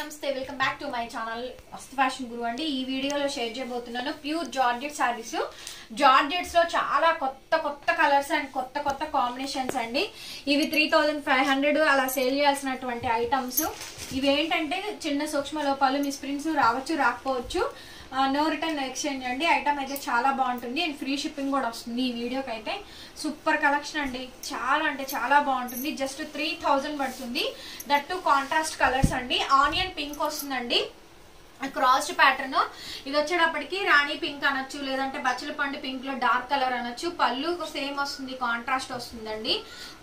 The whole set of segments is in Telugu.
నమస్తే welcome back to my channel వస్తు ఫ్యాషన్ గురు అండి. ఈ వీడియోలో షేర్ చేయబోతున్నాను ప్యూర్ జార్జెట్ శారీస్ జార్జెట్స్లో చాలా కొత్త కొత్త కలర్స్ అండ్ కొత్త కొత్త కాంబినేషన్స్ అండి. ఇవి త్రీ ఫైవ్ హండ్రెడ్ అలా సేల్ చేయాల్సినటువంటి ఐటమ్స్. ఇవి ఏంటంటే చిన్న సూక్ష్మ లోపాలు మిస్ప్రింట్స్ రావచ్చు రాకపోవచ్చు. నో రిటర్న్ ఎక్స్చేంజ్ అండి. ఐటమ్ అయితే చాలా బాగుంటుంది. అండ్ ఫ్రీ షిప్పింగ్ కూడా వస్తుంది ఈ వీడియోకి అయితే సూపర్ కలెక్షన్ అండి. చాలా అంటే చాలా బాగుంటుంది. జస్ట్ త్రీ థౌజండ్ పడుతుంది. దట్ టు కాంట్రాస్ట్ కలర్స్ అండి. ఆనియన్ పింక్ వస్తుందండి. క్రాస్డ్ ప్యాటర్న్ ఇది వచ్చేటప్పటికి రాణి పింక్ అనొచ్చు లేదంటే బచ్చల పండు పింక్లో డార్క్ కలర్ అనొచ్చు. పళ్ళు సేమ్ వస్తుంది కాంట్రాస్ట్ వస్తుందండి.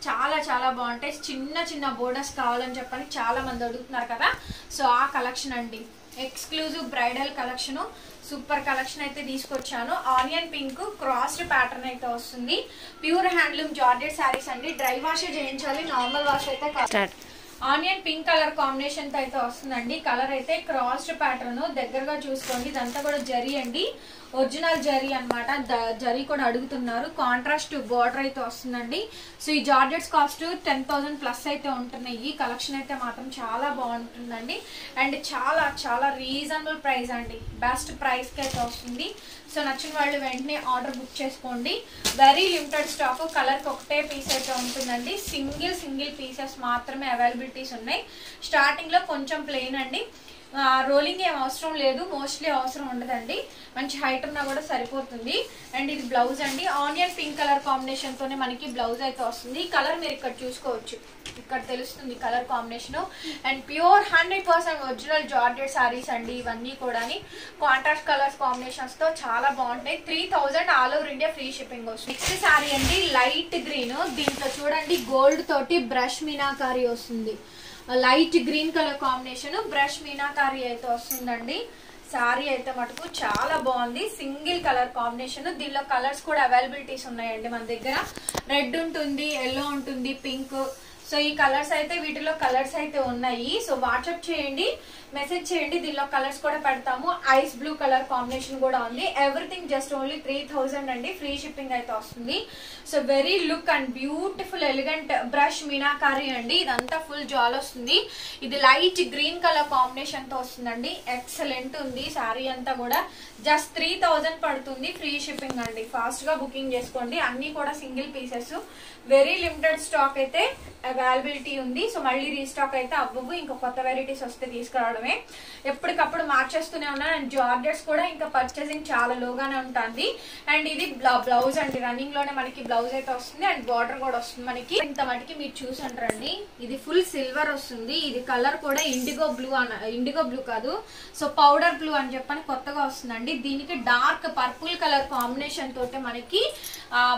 చాలా చాలా బాగుంటాయి. చిన్న చిన్న బోర్డర్స్ కావాలని చెప్పని చాలా మంది అడుగుతున్నారు కదా. సో ఆ కలెక్షన్ అండి. Exclusive bridal collection super collection అయితే తీసుకొచ్చాను. ఆనియన్ పింక్ క్రాస్డ్ ప్యాటర్న్ అయితే వస్తుంది. ప్యూర్ హ్యాండ్లూమ్ జార్జెట్ శారీస్ అండి. డ్రై వాష్ చేయించాలి నార్మల్ వాష్ అయితే. ఆనియన్ పింక్ కలర్ కాంబినేషన్తో అయితే వస్తుందండి. కలర్ అయితే క్రాస్డ్ ప్యాటర్న్ దగ్గరగా చూసుకోండి. ఇదంతా కూడా జరీ అండి ఒరిజినల్ జరీ అనమాట జరీ కూడా అడుగుతున్నారు. కాంట్రాస్ట్ బార్డర్ అయితే వస్తుందండి. సో ఈ georgettes cost ten thousand plus అయితే ఉంటున్నాయి. ఈ కలెక్షన్ అయితే మాత్రం చాలా బాగుంటుందండి. అండ్ చాలా చాలా రీజనబుల్ ప్రైస్ అండి. బెస్ట్ ప్రైస్కి అయితే వస్తుంది. సో నచ్చిన వాళ్ళు వెంటనే ఆర్డర్ బుక్ చేసుకోండి. Very limited stock. కలర్కి ఒకటే పీస్ అయితే ఉంటుందండి. సింగిల్ సింగిల్ పీసెస్ మాత్రమే అవైలబిలిటీస్ ఉన్నాయి. స్టార్టింగ్లో కొంచెం ప్లెయిన్ అండి. రోలింగ్ ఏం అవసరం లేదు మోస్ట్లీ అవసరం ఉండదండి. మంచి హైట్ ఉన్నా కూడా సరిపోతుంది. అండ్ ఇది బ్లౌజ్ అండి. ఆనియన్ పింక్ కలర్ కాంబినేషన్తోనే మనకి బ్లౌజ్ అయితే వస్తుంది. కలర్ మీరు ఇక్కడ చూసుకోవచ్చు. ఇక్కడ తెలుస్తుంది colour combination. And pure hundred percent original georgette saris అండి ఇవన్నీ కూడా కాంట్రాస్ట్ కలర్స్ కాంబినేషన్స్తో చాలా బాగుంటాయి. Three thousand all over India free shipping వస్తుంది. నెక్స్ట్ శారీ అండి లైట్ గ్రీన్. దీంట్లో చూడండి గోల్డ్ తోటి బ్రష్ మీనాకారి వస్తుంది. Light green colour combination brush meenakari అయితే వస్తుందండి. సారీ అయితే మటుకు చాలా బాగుంది. Single colour combination. దీనిలో కలర్స్ కూడా అవైలబిలిటీస్ ఉన్నాయండి మన దగ్గర. రెడ్ ఉంటుంది ఎల్లో ఉంటుంది పింక్ సో ఈ కలర్స్ అయితే వీటిలో కలర్స్ అయితే ఉన్నాయి. సో వాట్సాప్ చేయండి మెసేజ్ చేయండి దీనిలో కలర్స్ కూడా పెడతాము. ఐస్ బ్లూ కలర్ కాంబినేషన్ కూడా ఉంది. Everything just only three thousand అండి. ఫ్రీ షిప్పింగ్ అయితే వస్తుంది. So very look and beautiful elegant brush meenakari అండి. ఇదంతా ఫుల్ జాల్ వస్తుంది. ఇది లైట్ గ్రీన్ కలర్ కాంబినేషన్తో వస్తుందండి. ఎక్సలెంట్ ఉంది. శారీ అంతా కూడా జస్ట్ త్రీ థౌజండ్ పడుతుంది ఫ్రీ షిప్పింగ్ అండి. ఫాస్ట్గా బుకింగ్ చేసుకోండి. అన్ని కూడా single pieces very limited stock అయితే అవైలబిలిటీ ఉంది. సో మళ్ళీ రీస్టాక్ అయితే అవ్వవు. ఇంకా కొత్త వెరైటీస్ వస్తే తీసుకురావడమే. ఎప్పటికప్పుడు మార్చేస్తూనే ఉన్నాను. అండ్ జార్జెట్స్ కూడా ఇంకా పర్చేసింగ్ చాలా లోగానే ఉంటుంది. అండ్ ఇది బ్లౌజ్ అండి. రన్నింగ్లోనే మనకి బ్లౌజ్ అయితే వస్తుంది. అండ్ బార్డర్ కూడా వస్తుంది మనకి. ఇంత మటుకి మీరు చూసంటారండి ఇది ఫుల్ సిల్వర్ వస్తుంది. ఇది కలర్ కూడా ఇండిగో బ్లూ అన ఇండిగో బ్లూ కాదు. సో పౌడర్ బ్లూ అని చెప్పని కొత్తగా వస్తుందండి. దీనికి డార్క్ పర్పుల్ కలర్ కాంబినేషన్ తోటి మనకి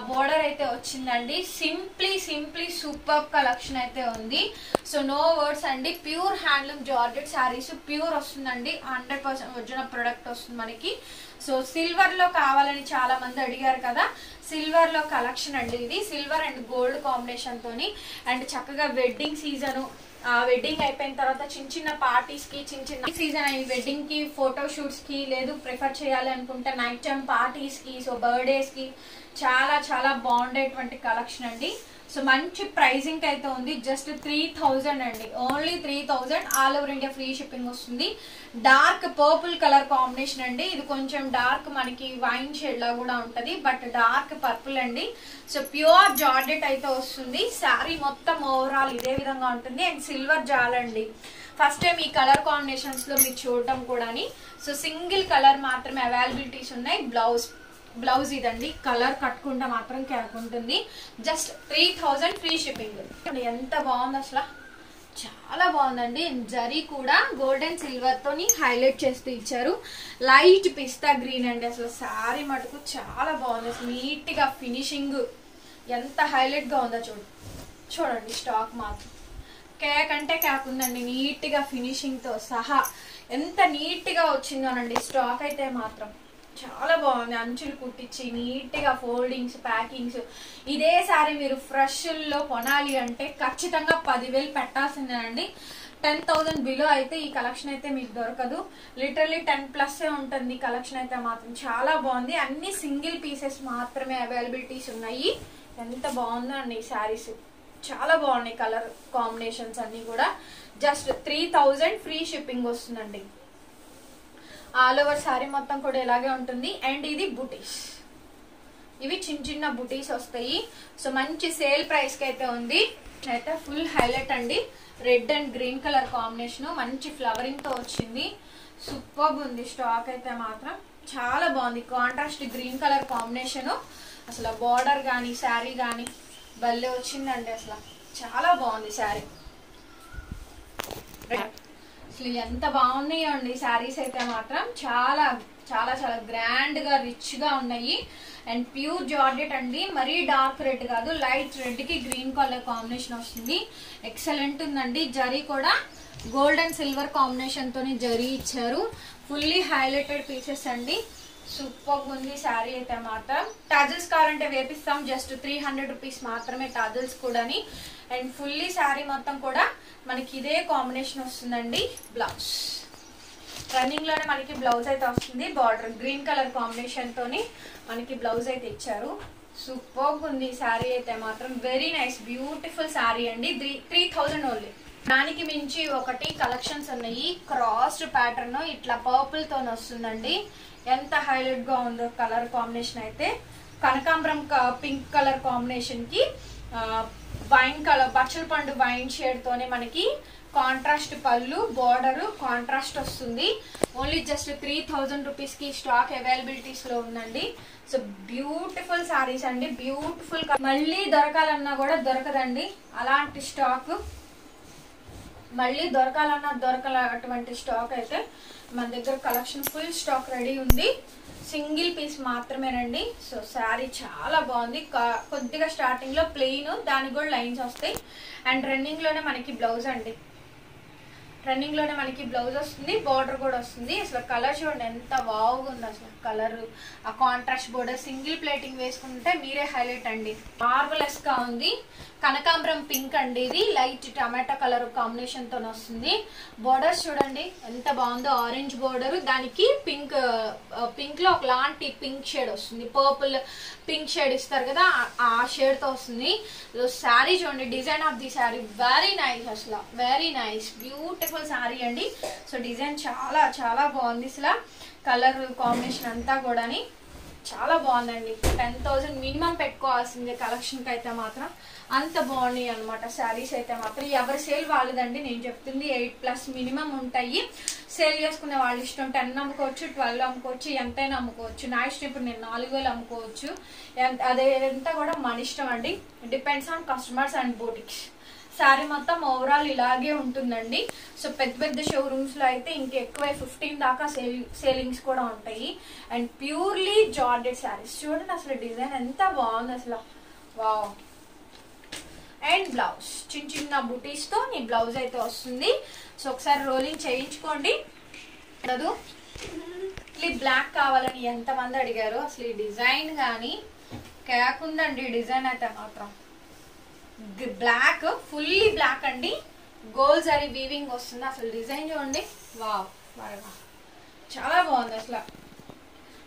బోర్డర్ అయితే వచ్చిందండి. సింప్లీ సింప్లీ సూపర్ కలెక్షన్ అయితే ఉంది. సో నో వర్డ్స్ అండి. Pure handloom georgette saris pure వస్తుందండి. హండ్రెడ్ పర్సెంట్ ఒరిజినల్ ప్రొడక్ట్ వస్తుంది మనకి. సో సిల్వర్లో కావాలని చాలా మంది అడిగారు కదా. సిల్వర్లో కలెక్షన్ అండి ఇది. సిల్వర్ అండ్ గోల్డ్ కాంబినేషన్ తోని. అండ్ చక్కగా వెడ్డింగ్ సీజన్ వెడ్డింగ్ అయిపోయిన తర్వాత చిన్న చిన్న పార్టీస్కి చిన్న చిన్న సీజన్ అయ్యి వెడ్డింగ్కి ఫోటో షూట్స్కి లేదు ప్రిఫర్ చేయాలి అనుకుంటే నైట్ టైం పార్టీస్కి సో బర్త్డేస్కి చాలా చాలా బాగుండేటువంటి కలెక్షన్ అండి. సో మంచి ప్రైజింగ్ అయితే ఉంది. జస్ట్ త్రీ థౌజండ్ అండి. Only three thousand all over India free shipping వస్తుంది. డార్క్ పర్పుల్ కలర్ కాంబినేషన్ అండి. ఇది కొంచెం డార్క్ మనకి వైన్ షేడ్ లా కూడా ఉంటుంది. బట్ డార్క్ పర్పుల్ అండి. సో ప్యూర్ జార్డెట్ అయితే వస్తుంది. శారీ మొత్తం ఓవరాల్ ఇదే విధంగా ఉంటుంది. అండ్ సిల్వర్ జాలండి ఫస్ట్ టైం ఈ కలర్ కాంబినేషన్స్లో మీరు చూడటం కూడా సో సింగిల్ కలర్ మాత్రమే అవైలబిలిటీస్ ఉన్నాయి. బ్లౌజ్ బ్లౌజ్ ఇదండి. కలర్ కట్టుకుంటే మాత్రం ఉంటుంది. Just three thousand free shipping ఎంత బాగుంది అసలు. చాలా బాగుందండి. జరీ కూడా గోల్డెన్ సిల్వర్ తోని హైలైట్ చేస్తూ ఇచ్చారు. లైట్ పిస్తా గ్రీన్ అండి అసలు. శారీ మటుకు చాలా బాగుంది. అసలు నీట్గా ఫినిషింగ్ ఎంత హైలైట్గా ఉందో చూడు. చూడండి స్టాక్ మాత్రం. కేక్ అంటే కేక్ ఉందండి. నీట్గా ఫినిషింగ్తో సహా. ఎంత నీట్గా వచ్చిందోనండి. స్టాక్ అయితే మాత్రం. చాలా బాగుంది. అంచులు కుట్టించి నీట్గా ఫోల్డింగ్స్ ప్యాకింగ్స్. ఇదే సారీ మీరు ఫ్రెష్లో కొనాలి అంటే ఖచ్చితంగా పదివేలు పెట్టాల్సిందేనండి. టెన్ థౌజండ్ బిలో అయితే ఈ కలెక్షన్ అయితే మీకు దొరకదు. లిటరలీ టెన్ ప్లస్సే ఉంటుంది. కలెక్షన్ అయితే మాత్రం చాలా బాగుంది. అన్ని సింగిల్ పీసెస్ మాత్రమే అవైలబిలిటీస్ ఉన్నాయి. ఎంత బాగుందో అండి ఈ శారీస్ చాలా బాగున్నాయి కలర్ కాంబినేషన్స్ అన్ని కూడా. Just three thousand free shipping వస్తుందండి. ఆల్ ఓవర్ శారీ మొత్తం కూడా ఇలాగే ఉంటుంది. అండ్ ఇది బుటీస్ ఇవి చిన్న చిన్న బుటీస్ వస్తాయి. సో మంచి సేల్ ప్రైస్కి అయితే ఉంది. అయితే ఫుల్ హైలైట్ అండి. Red and green colour combination. మంచి ఫ్లవరింగ్తో వచ్చింది. సూపర్ ఉంది స్టాక్ అయితే మాత్రం. చాలా బాగుంది. Contrast green colour combination. అసలు బార్డర్ కానీ శారీ కానీ భలే వచ్చిందండి అసలు. చాలా బాగుంది శారీ. అసలు ఎంత బాగున్నాయో అండి శారీస్ అయితే మాత్రం. చాలా చాలా చాలా గ్రాండ్గా రిచ్గా ఉన్నాయి. అండ్ ప్యూర్ జార్జెట్ అండి. మరీ డార్క్ రెడ్ కాదు లైట్ రెడ్కి గ్రీన్ కలర్ కాంబినేషన్ వస్తుంది. ఎక్సలెంట్ ఉందండి. జరీ కూడా గోల్డ్ అండ్ సిల్వర్ కాంబినేషన్ తోని జరీ ఇచ్చారు. ఫుల్లీ హైలైటెడ్ పీసెస్ అండి. సూపర్ ఉంది శారీ అయితే మాత్రం. టాజల్స్ కావాలంటే వేపిస్తాం. జస్ట్ త్రీ హండ్రెడ్ రూపీస్ మాత్రమే టాజల్స్ కూడాని. అండ్ ఫుల్లీ శారీ మొత్తం కూడా మనకి ఇదే కాంబినేషన్ వస్తుందండి బ్లౌజ్. రన్నింగ్లోనే మనకి బ్లౌజ్ అయితే వస్తుంది బార్డర్ గ్రీన్ కలర్ కాంబినేషన్ తోని మనకి బ్లౌజ్ అయితే ఇచ్చారు. సూపర్ ఉంది శారీ అయితే మాత్రం. వెరీ నైస్ బ్యూటిఫుల్ శారీ అండి. త్రీ త్రీ థౌజండ్ ఓన్లీ దానికి మించి ఒకటి కలెక్షన్స్ ఉన్నాయి. క్రాస్డ్ ప్యాటర్న్ ఇట్లా పర్పుల్తో వస్తుందండి. ఎంత హైలైట్గా ఉందో కలర్ కాంబినేషన్ అయితే. కనకాంబరం పింక్ కలర్ కాంబినేషన్కి వైన్ కలర్ బచ్చల పండు వైన్ షేడ్తోనే మనకి కాంట్రాస్ట్ పళ్ళు బోర్డర్ కాంట్రాస్ట్ వస్తుంది. ఓన్లీ జస్ట్ త్రీ థౌజండ్ రూపీస్కి స్టాక్ అవైలబిలిటీస్లో ఉందండి. సో బ్యూటిఫుల్ సారీస్ అండి. బ్యూటిఫుల్ మళ్ళీ దొరకాలన్నా కూడా దొరకదండి. అలాంటి స్టాక్. మళ్ళీ దొరకాలన్నా దొరకాల అటువంటి స్టాక్ అయితే మన దగ్గర కలెక్షన్ ఫుల్ స్టాక్ రెడీ ఉంది. సింగిల్ పీస్ మాత్రమేనండి. సో శారీ చాలా బాగుంది. కా- కొద్దిగా స్టార్టింగ్లో ప్లెయిన్ దానికి కూడా లైన్స్ వస్తాయి. అండ్ రన్నింగ్లోనే మనకి బ్లౌజ్ అండి. రన్నింగ్లోనే మనకి బ్లౌజ్ వస్తుంది బార్డర్ కూడా వస్తుంది. అసలు కలర్ చూడండి ఎంత బాగుంది అసలు కలర్ ఆ కాంట్రాస్ట్ బోర్డర్ సింగిల్ ప్లేటింగ్ వేసుకుంటే మీరే హైలైట్ అండి. మార్వలెస్గా ఉంది. కనకాంబరం పింక్ అండి ఇది. లైట్ టమాటా కలర్ కాంబినేషన్తో వస్తుంది. బోర్డర్స్ చూడండి ఎంత బాగుందో ఆరెంజ్ బోర్డర్ దానికి పింక్ పింక్లో ఒకలాంటి పింక్ షేడ్ వస్తుంది. పర్పుల్ పింక్ షేడ్ ఇస్తారు కదా ఆ- ఆ షేడ్తో వస్తుంది. శారీ చూడండి design of the sari very nice అసలు. వెరీ నైస్ బ్యూటిఫుల్ శారీ అండి. సో డిజైన్ చాలా చాలా బాగుంది. అసలు కలర్ కాంబినేషన్ అంతా కూడాని చాలా బాగుందండి. టెన్ థౌసండ్ మినిమం పెట్టుకోవాల్సిందే కలెక్షన్కి అయితే మాత్రం. అంత బాగున్నాయి అనమాట శారీస్ అయితే మాత్రం. ఎవరి సేల్ వాళ్ళదండి నేను చెప్తుంది ఎయిట్ ప్లస్ మినిమం ఉంటాయి. సేల్ చేసుకునే వాళ్ళ ఇష్టం టెన్ అమ్ముకోవచ్చు ట్వెల్వ్ అమ్ముకోవచ్చు ఎంతైనా అమ్ముకోవచ్చు. నా ఇష్టం ఇప్పుడు నేను నాలుగు వేలు అమ్ముకోవచ్చు. ఎంత- అదే అంతా కూడా మన ఇష్టం అండి. Depends on customers and boutiques sari మొత్తం ఓవరాల్ ఇలాగే ఉంటుందండి. సో పెద్ద పెద్ద షోరూమ్స్లో అయితే ఇంకెక్కువ ఫిఫ్టీన్ దాకా సేల్ సేలింగ్స్ కూడా ఉంటాయి. అండ్ ప్యూర్లీ జార్డెడ్ శారీస్ చూడండి అసలు డిజైన్ ఎంత బాగుంది అసలు. వావ్ అండ్ బ్లౌజ్ చిన్న చిన్న బుటీస్తో నీ బ్లౌజ్ అయితే వస్తుంది. సో ఒకసారి రోలింగ్ చేయించుకోండి. ఉండదు ఈ బ్లాక్ కావాలని ఎంతమంది అడిగారు? అసలు ఈ డిజైన్ కానీ కేకుందండి. డిజైన్ అయితే మాత్రం. బ్లాక్ ఫుల్లీ బ్లాక్ అండి. గోల్డ్ జరీ వీవింగ్ వస్తుంది. అసలు డిజైన్ చూడండి. వావ్ బాగా. చాలా బాగుంది అసలు.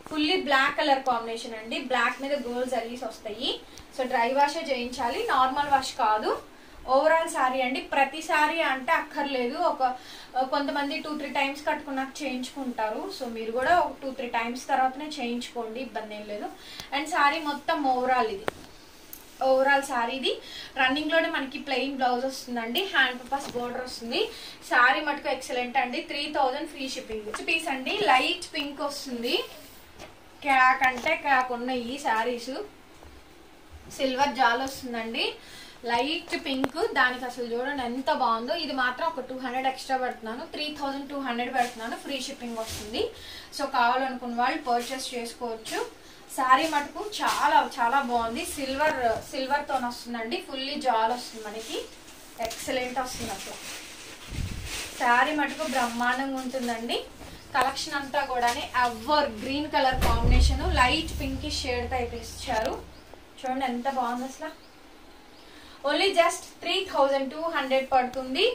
ఫుల్లీ బ్లాక్ కలర్ కాంబినేషన్ అండి. బ్లాక్ మీద గోల్డ్ జరీస్ వస్తాయి. సో డ్రై వాషే చేయించాలి. నార్మల్ వాష్ కాదు. ఓవరాల్ శారీ అండి. ప్రతి శారీ అంటే అక్కర్లేదు. ఒక కొంతమంది టూ త్రీ టైమ్స్ కట్టుకున్నాక చేయించుకుంటారు. సో మీరు కూడా ఒక టూ త్రీ టైమ్స్ తర్వాతనే చేయించుకోండి. ఇబ్బంది ఏం లేదు. అండ్ శారీ మొత్తం ఓవరాల్ ఇది. ఓవరాల్ శారీ ఇది. రన్నింగ్లోనే మనకి ప్లెయిన్ బ్లౌజ్ వస్తుందండి. హ్యాండ్ పర్పస్ బోర్డర్ వస్తుంది. శారీ మటుకు ఎక్సలెంట్ అండి. Three thousand free shipping piece అండి. లైట్ పింక్ వస్తుంది. క్యాక్ అంటే క్యాక్ ఉన్నాయి ఈ శారీస్ సిల్వర్ జాల్ వస్తుందండి. లైట్ పింక్ దానికి అసలు చూడండి ఎంత బాగుందో. ఇది మాత్రం ఒక టూ హండ్రెడ్ ఎక్స్ట్రా పెడుతున్నాను. త్రీ థౌజండ్ టూ హండ్రెడ్ పెడుతున్నాను. ఫ్రీ షిప్పింగ్ వస్తుంది. సో కావాలనుకున్న వాళ్ళు పర్చేస్ చేసుకోవచ్చు. శారీ మటుకు చాలా చాలా బాగుంది. సిల్వర్ సిల్వర్ తోని వస్తుందండి. ఫుల్లీ జాల్ వస్తుంది మనకి. ఎక్సలెంట్ వస్తుంది అసలు. శారీ మటుకు బ్రహ్మాండంగా ఉంటుందండి. కలెక్షన్ అంతా కూడా evergreen colour combination light pink shade అయితే ఇచ్చారు చూడండి ఎంత బాగుంది అసలు. Only just three thousand two hundred పడుతుంది.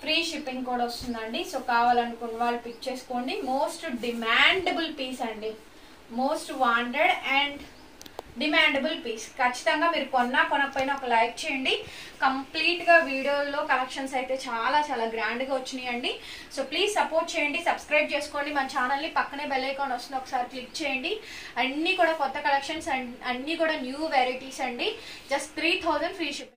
ఫ్రీ షిప్పింగ్ కూడా వస్తుందండి. సో కావాలనుకున్న వాళ్ళు పిక్ చేసుకోండి. మోస్ట్ డిమాండబుల్ పీస్ అండి. Most wanted and demandable piece ఖచ్చితంగా మీరు కొన్నా కొనకపోయినా ఒక లైక్ చేయండి. కంప్లీట్గా వీడియోలో కలెక్షన్స్ అయితే చాలా చాలా గ్రాండ్గా వచ్చినాయి వచ్చినాయండి. సో ప్లీజ్ సపోర్ట్ చేయండి సబ్స్క్రైబ్ చేసుకోండి. మన ఛానల్ని పక్కనే బెల్ ఐకాన్ వస్తుంది ఒకసారి క్లిక్ చేయండి. అన్నీ కూడా కొత్త కలెక్షన్స్ అన్నీ కూడా న్యూ వెరైటీస్ అండి. Just three thousand free ship